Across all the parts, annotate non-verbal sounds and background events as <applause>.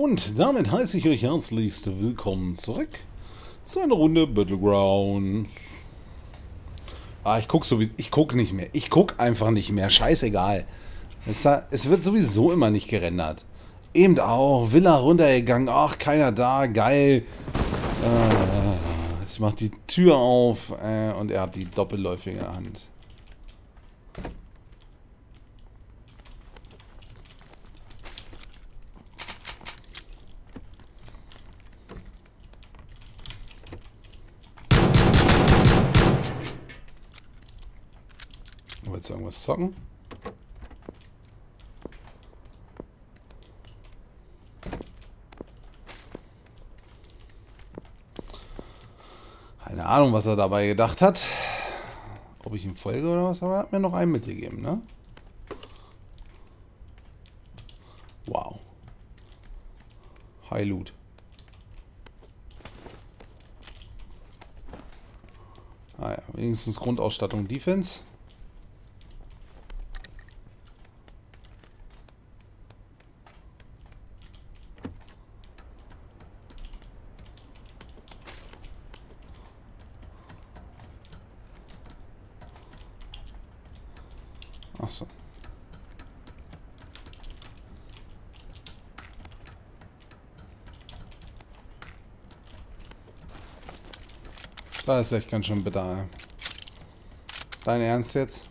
Und damit heiße ich euch herzlichst willkommen zurück zu einer Runde Battlegrounds. Ah, ich guck sowieso, ich guck nicht mehr. Ich guck einfach nicht mehr. Scheißegal. Es, es wird sowieso immer nicht gerendert. Eben auch. Villa runtergegangen. Ach, keiner da. Geil. Äh, ich mach die Tür auf äh, und er hat die doppelläufige Hand. Du irgendwas zocken? Keine Ahnung, was er dabei gedacht hat. Ob ich ihm folge oder was, aber er hat mir noch einen mitgegeben, ne? Wow. High Loot. Ah ja, wenigstens Grundausstattung Defense. Achso. Da ist echt ganz schön bitter. Dein Ernst jetzt?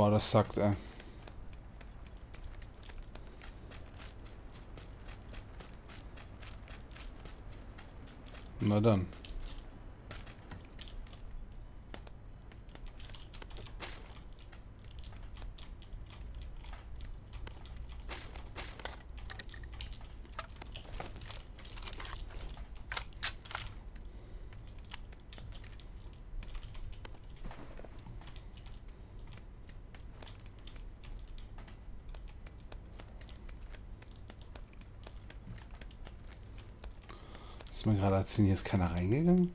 Boah, das sagt er. Na. Ist mir gerade erzählen, hier ist keiner reingegangen?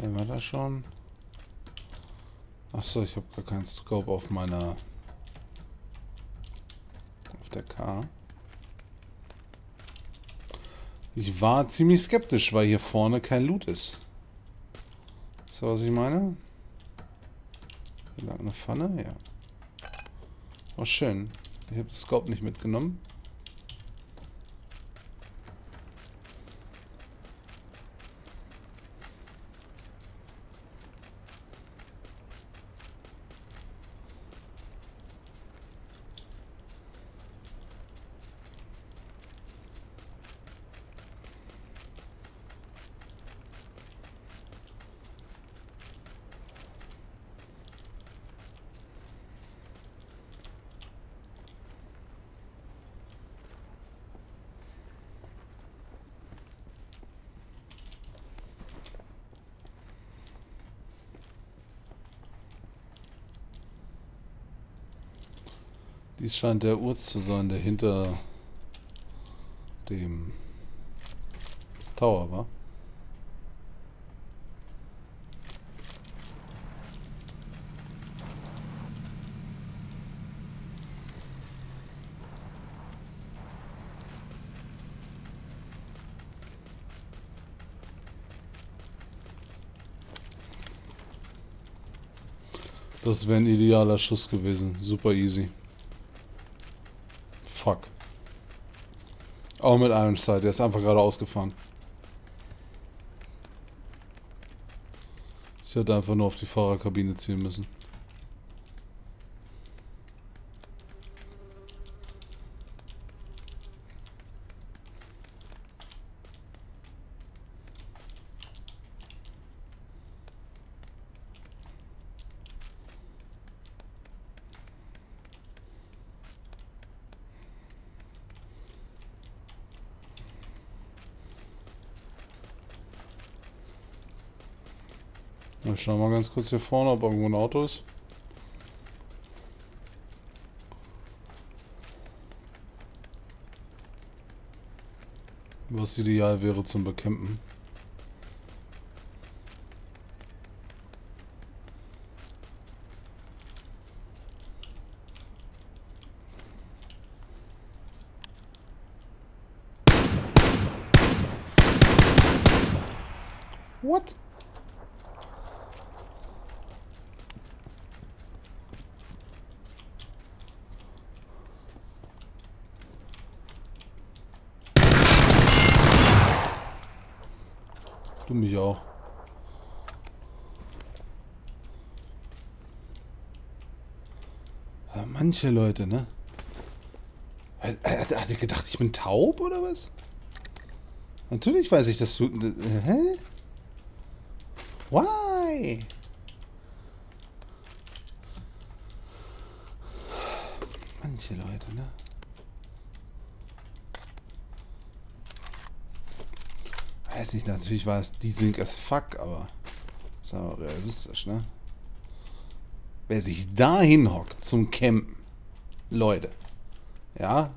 Hey, war das schon? Achso, ich habe gar keinen Scope auf meiner... auf der K. Ich war ziemlich skeptisch, weil hier vorne kein Loot ist. So, was ich meine? Hier lag eine Pfanne, ja. Oh, schön. Ich habe das Scope nicht mitgenommen. Dies scheint der Urs zu sein, der hinter dem Tower war. Das wäre ein idealer Schuss gewesen. Super easy. Fuck. Auch mit Ironside. Der ist einfach gerade ausgefahren. Ich hätte einfach nur auf die Fahrerkabine ziehen müssen. Schau mal ganz kurz hier vorne, ob irgendwo ein Auto ist. Was ideal wäre zum Bekämpfen. What? Du mich auch. Ja, manche Leute, ne? Hat, hat, er gedacht, ich bin taub oder was? Natürlich weiß ich, dass du... Hä? Why? Manche Leute, ne? Weiß nicht, natürlich war es die Sync as fuck, aber ist aber realistisch, ne? Wer sich da hinhockt zum Campen, Leute, ja,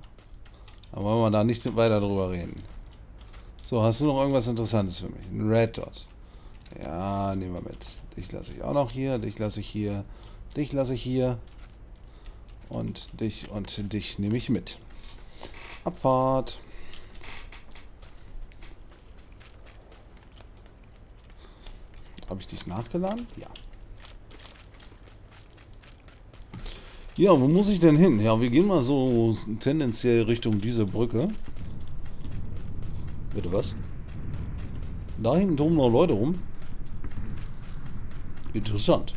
dann wollen wir da nicht weiter drüber reden. So, hast du noch irgendwas Interessantes für mich? Ein Red Dot. Ja, nehmen wir mit. Dich lasse ich auch noch hier, dich lasse ich hier, dich lasse ich hier. Und dich und dich nehme ich mit. Abfahrt. Habe ich dich nachgeladen? Ja. Ja, wo muss ich denn hin? Ja, wir gehen mal so tendenziell Richtung diese Brücke. Bitte was? Da hinten toben noch Leute rum. Interessant.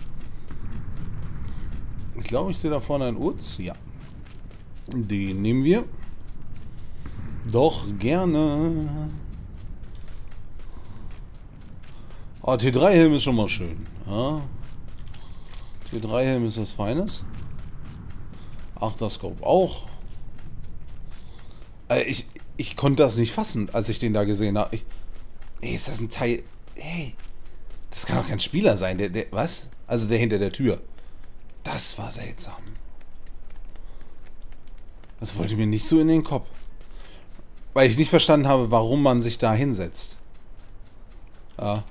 Ich glaube, ich sehe da vorne einen Urz. Ja. Den nehmen wir. Doch, gerne. Oh, T3-Helm ist schon mal schön. Ja. T3-Helm ist was Feines. Achterscope auch. Äh, ich, ich konnte das nicht fassen, als ich den da gesehen habe. Ey, ist das ein Teil... Hey, das kann doch kein Spieler sein. Der, der, was? Also der hinter der Tür. Das war seltsam. Das wollte mir nicht so in den Kopf. Weil ich nicht verstanden habe, warum man sich da hinsetzt. Ja.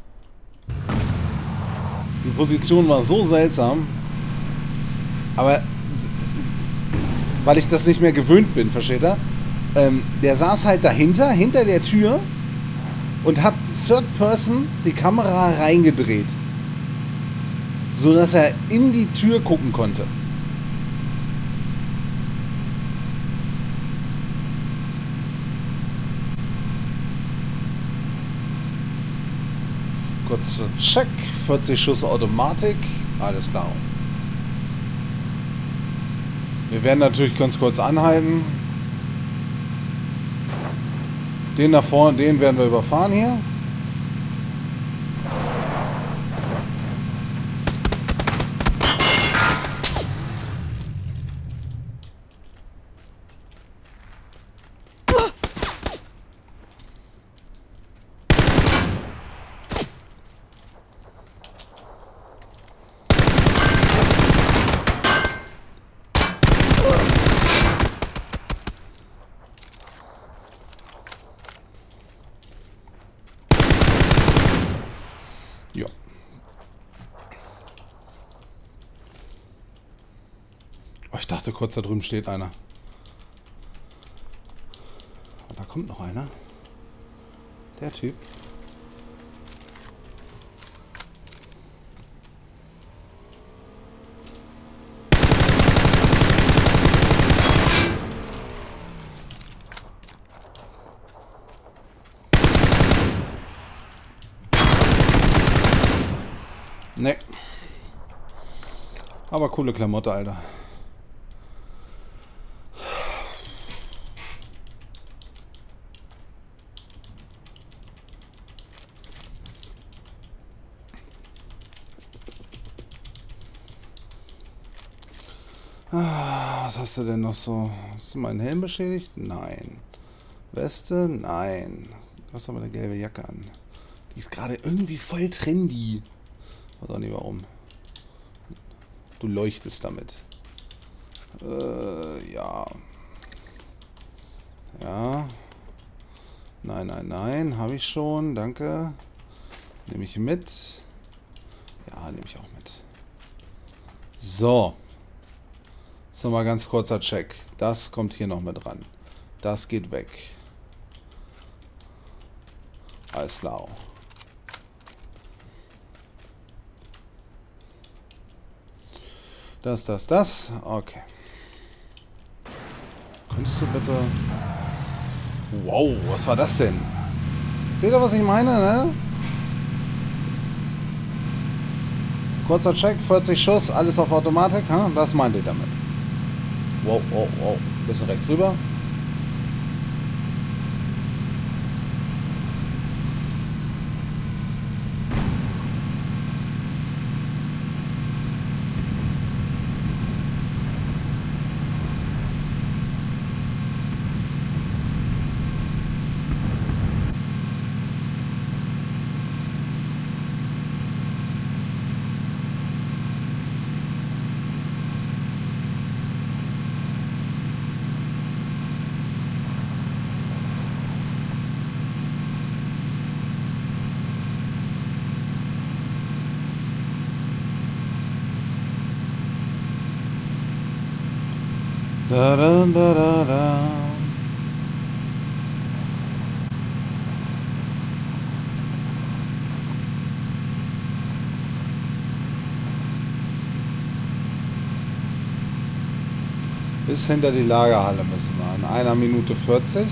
Die Position war so seltsam. Aber weil ich das nicht mehr gewöhnt bin, versteht er? Ähm, der saß halt dahinter, hinter der Tür und hat Third Person die Kamera reingedreht. So dass er in die Tür gucken konnte. Kurzer Check. 40 Schuss Automatik. Alles klar. Wir werden natürlich ganz kurz anhalten. Den da vorne, den werden wir überfahren hier. kurz da drüben steht einer. Und da kommt noch einer. Der Typ. Ne. Aber coole Klamotte, Alter. Was hast du denn noch so? Hast du meinen Helm beschädigt? Nein. Weste? Nein. Du hast aber eine gelbe Jacke an. Die ist gerade irgendwie voll trendy. Weiß auch nicht warum. Du leuchtest damit. Äh, ja. Ja. Nein, nein, nein. Habe ich schon. Danke. Nehme ich mit. Ja, nehme ich auch mit. So. So, mal ganz kurzer Check. Das kommt hier noch mit ran. Das geht weg. Alles lau. Das, das, das. Okay. Könntest du bitte... Wow, was war das denn? Seht ihr, was ich meine, ne? Kurzer Check, 40 Schuss, alles auf Automatik. Hm? Was meint ihr damit? Wow, wow, wow. Bisschen rechts rüber. Da, da, da, da, da. Bis hinter die Lagerhalle müssen wir. In einer Minute 40.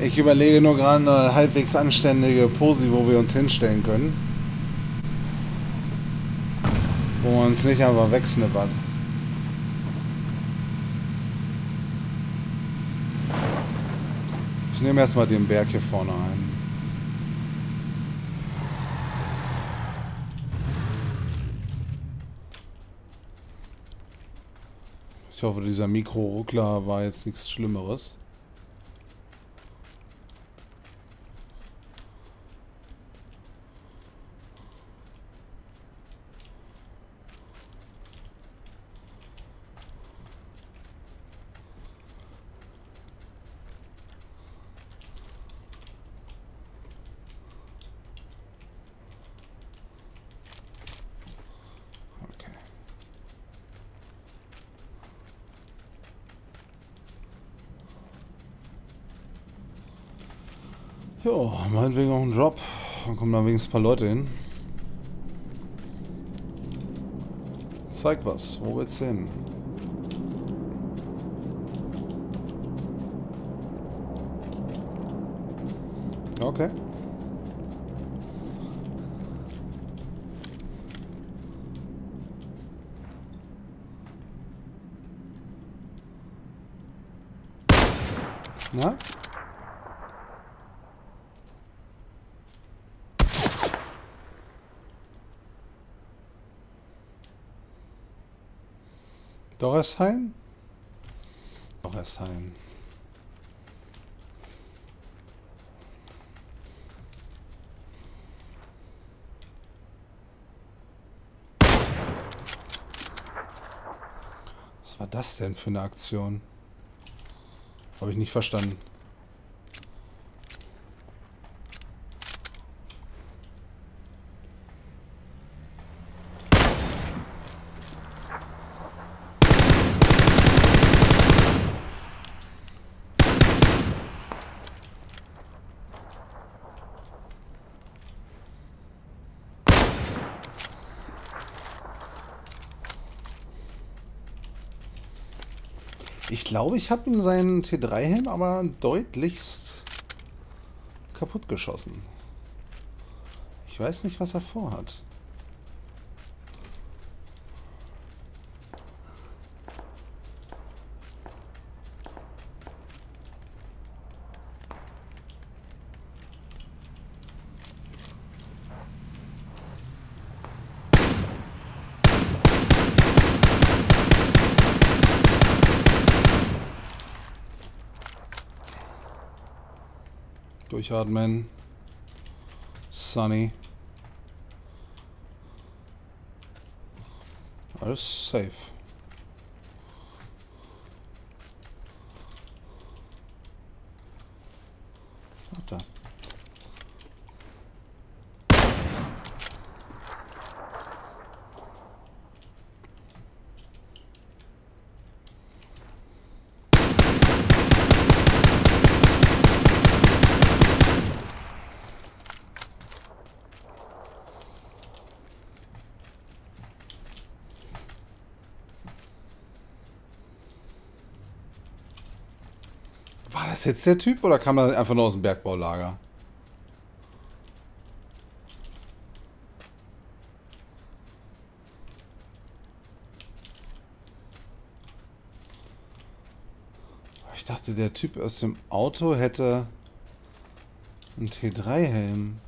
Ich überlege nur gerade eine halbwegs anständige Pose, wo wir uns hinstellen können. Wo man uns nicht einfach wegsnippert. Ich nehme erstmal den Berg hier vorne ein. Ich hoffe, dieser Mikro-Ruckler war jetzt nichts Schlimmeres. Okay. Ja, meinetwegen auch ein Drop. Dann kommen da wenigstens ein paar Leute hin. Zeig was. Wo willst du hin? Okay. Na? Doresheim? Doresheim. Was war das denn für eine Aktion? Habe ich nicht verstanden. Ich glaube, ich habe ihm seinen T3-Helm aber deutlichst kaputt geschossen. Ich weiß nicht, was er vorhat. Durchatmen. Sunny. Alles safe. War das jetzt der Typ oder kam er einfach nur aus dem Bergbaulager? Ich dachte, der Typ aus dem Auto hätte einen T3-Helm.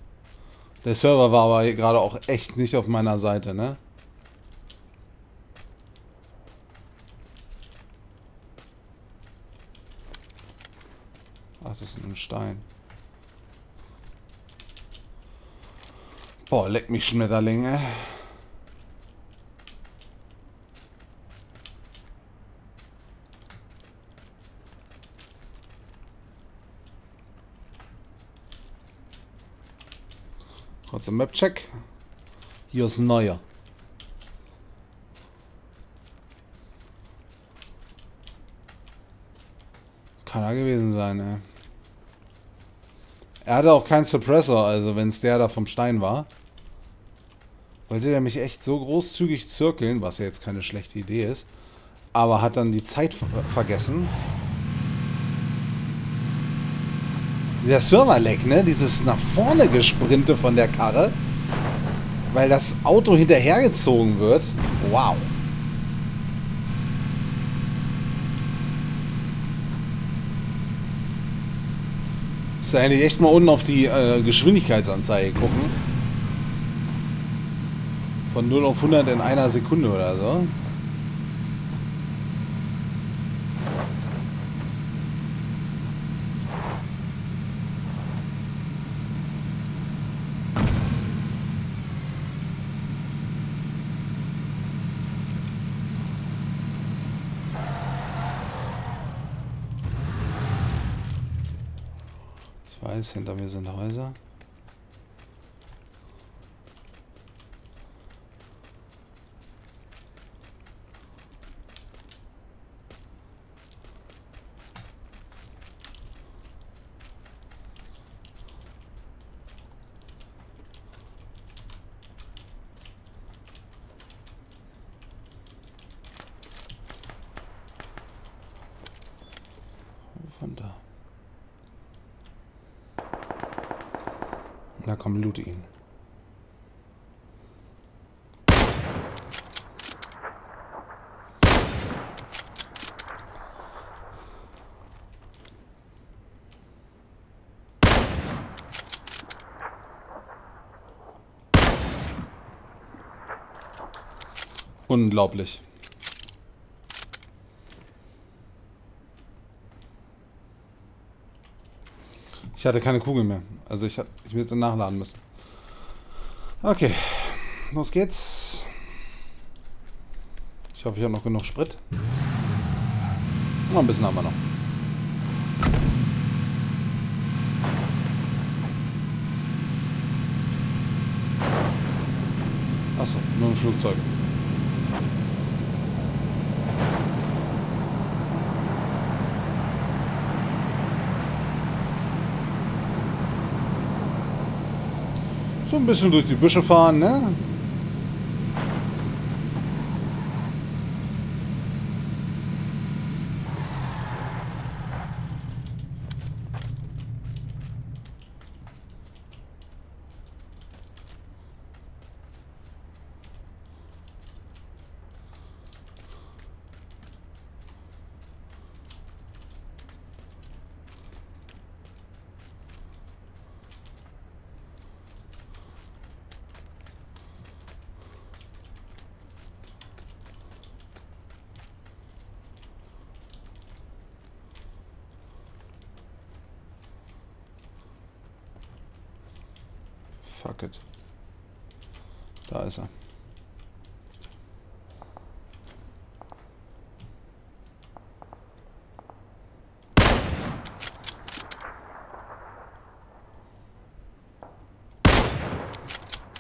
Der Server war aber gerade auch echt nicht auf meiner Seite, ne? Ach, das ist ein Stein. Boah, leck mich Schmetterlinge. Kurzer Map-Check. Hier ist ein neuer. Kann er gewesen sein, ey. Er hatte auch keinen Suppressor, also wenn es der da vom Stein war. Wollte der mich echt so großzügig zirkeln, was ja jetzt keine schlechte Idee ist. Aber hat dann die Zeit ver vergessen. Der Serverleck, ne? Dieses nach vorne gesprinte von der Karre. Weil das Auto hinterhergezogen wird. Wow. Müsste eigentlich echt mal unten auf die äh, Geschwindigkeitsanzeige gucken. Von 0 auf 100 in einer Sekunde oder so. Ich weiß, hinter mir sind Häuser. Von da. Na komm, loot ihn. Unglaublich. Ich hatte keine Kugel mehr. Also ich, ich hätte nachladen müssen. Okay. Los geht's. Ich hoffe, ich habe noch genug Sprit. Noch ein bisschen haben wir noch. Achso, nur ein Flugzeug. So ein bisschen durch die Büsche fahren, ne? Fuck it. Da ist er.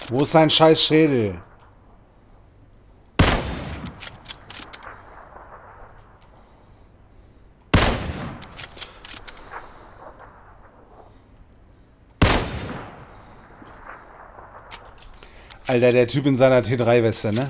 Wo ist sein scheiß Schädel? Alter, der Typ in seiner T3-Weste, ne?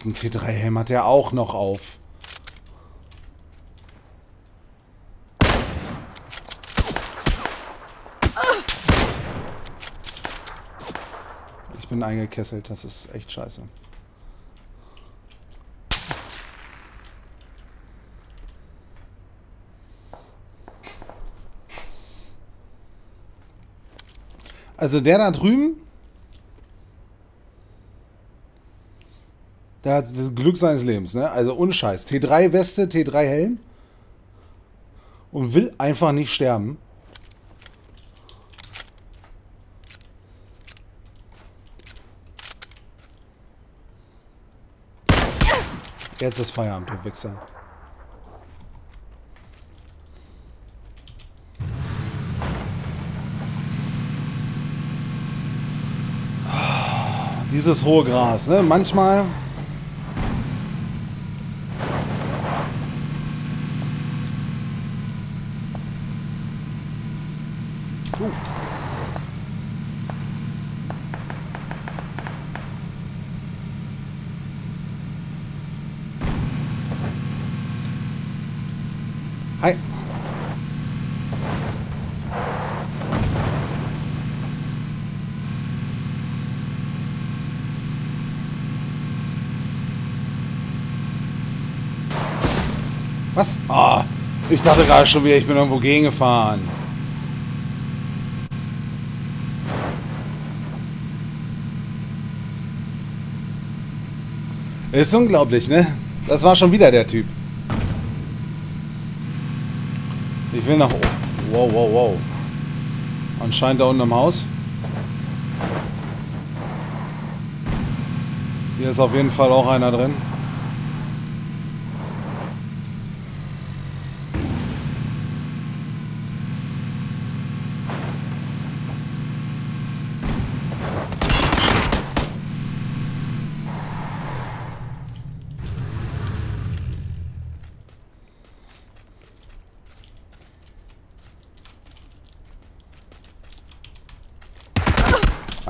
Verfickten T3-Helm hat er auch noch auf. Ich bin eingekesselt, das ist echt scheiße. Also der da drüben, Der hat das Glück seines Lebens, ne? Also unscheiß. T3-Weste, T3-Helm. Und will einfach nicht sterben. Jetzt ist Feierabend, du Wichser. Dieses hohe Gras, ne? Manchmal Hi. Was? Ah, ich dachte gerade schon wieder, ich bin irgendwo gegengefahren. Ist unglaublich, ne? Das war schon wieder der Typ. Ich will nach oben. Wow, wow, wow. Anscheinend da unten im Haus. Hier ist auf jeden Fall auch einer drin.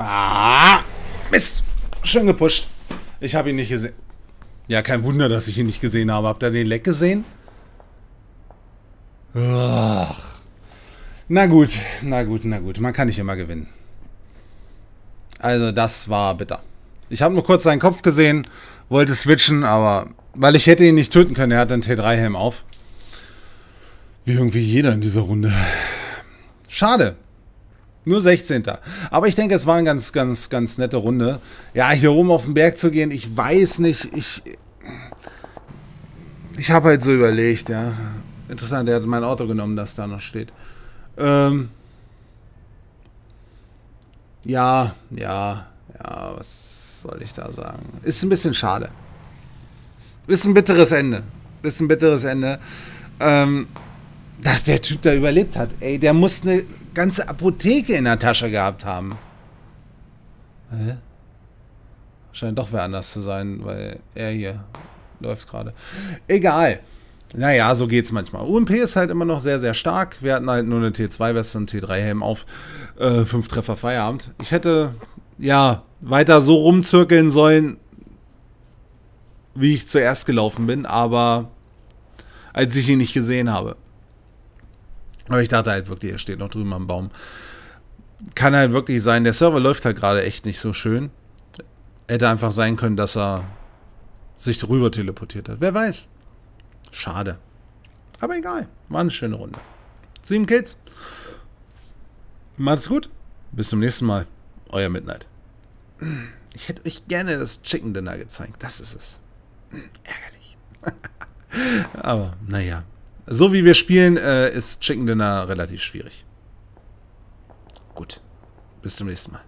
Ah, Mist. Schön gepusht. Ich habe ihn nicht gesehen. Ja, kein Wunder, dass ich ihn nicht gesehen habe. Habt ihr den Leck gesehen? Ach. Na gut, na gut, na gut. Man kann nicht immer gewinnen. Also, das war bitter. Ich habe nur kurz seinen Kopf gesehen, wollte switchen, aber weil ich hätte ihn nicht töten können. Er hat einen T3-Helm auf. Wie irgendwie jeder in dieser Runde. Schade. Nur 16. Aber ich denke, es war eine ganz, ganz, ganz nette Runde. Ja, hier oben auf den Berg zu gehen, ich weiß nicht, ich. Ich habe halt so überlegt, ja. Interessant, der hat mein Auto genommen, das da noch steht. Ähm. Ja, ja, ja, was soll ich da sagen? Ist ein bisschen schade. Ist ein bitteres Ende. Ist ein bitteres Ende. Ähm, dass der Typ da überlebt hat. Ey, der muss eine ganze Apotheke in der Tasche gehabt haben. Hä? Scheint doch wer anders zu sein, weil er hier läuft gerade. Egal. Naja, so geht's manchmal. UMP ist halt immer noch sehr, sehr stark. Wir hatten halt nur eine T2-Weste und T3-Helm auf. Äh, fünf Treffer Feierabend. Ich hätte, ja, weiter so rumzirkeln sollen, wie ich zuerst gelaufen bin, aber als ich ihn nicht gesehen habe. Aber ich dachte halt wirklich, er steht noch drüben am Baum. Kann halt wirklich sein, der Server läuft halt gerade echt nicht so schön. Hätte einfach sein können, dass er sich rüber teleportiert hat. Wer weiß. Schade. Aber egal. War eine schöne Runde. Sieben Kills. Macht's gut. Bis zum nächsten Mal. Euer Midnight. Ich hätte euch gerne das Chicken Dinner gezeigt. Das ist es. Ärgerlich. <laughs> Aber naja. So wie wir spielen, äh, ist Chicken Dinner relativ schwierig. Gut. Bis zum nächsten Mal.